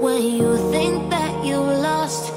when you think that you lost